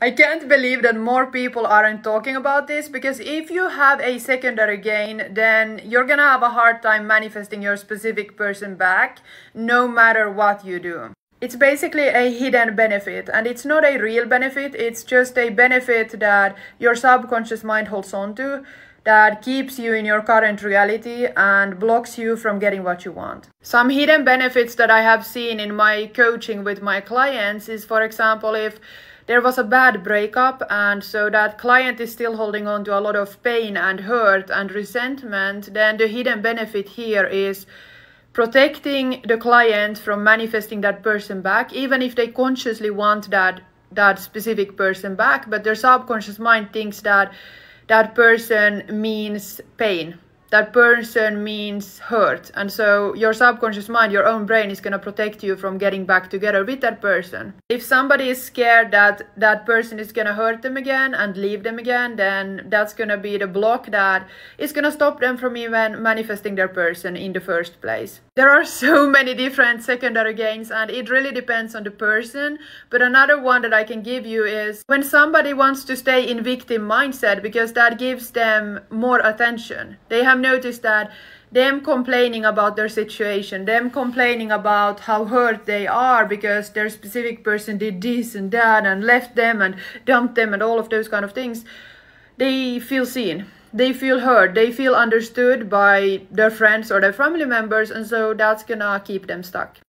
I can't believe that more people aren't talking about this because if you have a secondary gain, then you're gonna have a hard time manifesting your specific person back no matter what you do. It's basically a hidden benefit and it's not a real benefit, it's just a benefit that your subconscious mind holds on to that keeps you in your current reality and blocks you from getting what you want. Some hidden benefits that I have seen in my coaching with my clients is, for example, if there was a bad breakup and so that client is still holding on to a lot of pain and hurt and resentment, then the hidden benefit here is protecting the client from manifesting that person back, even if they consciously want that that specific person back, but their subconscious mind thinks that that person means pain that person means hurt. And so your subconscious mind, your own brain is going to protect you from getting back together with that person. If somebody is scared that that person is going to hurt them again and leave them again, then that's going to be the block that is going to stop them from even manifesting their person in the first place. There are so many different secondary gains and it really depends on the person. But another one that I can give you is when somebody wants to stay in victim mindset because that gives them more attention. They have noticed that them complaining about their situation, them complaining about how hurt they are because their specific person did this and that and left them and dumped them and all of those kind of things, they feel seen. They feel heard, they feel understood by their friends or their family members, and so that's gonna keep them stuck.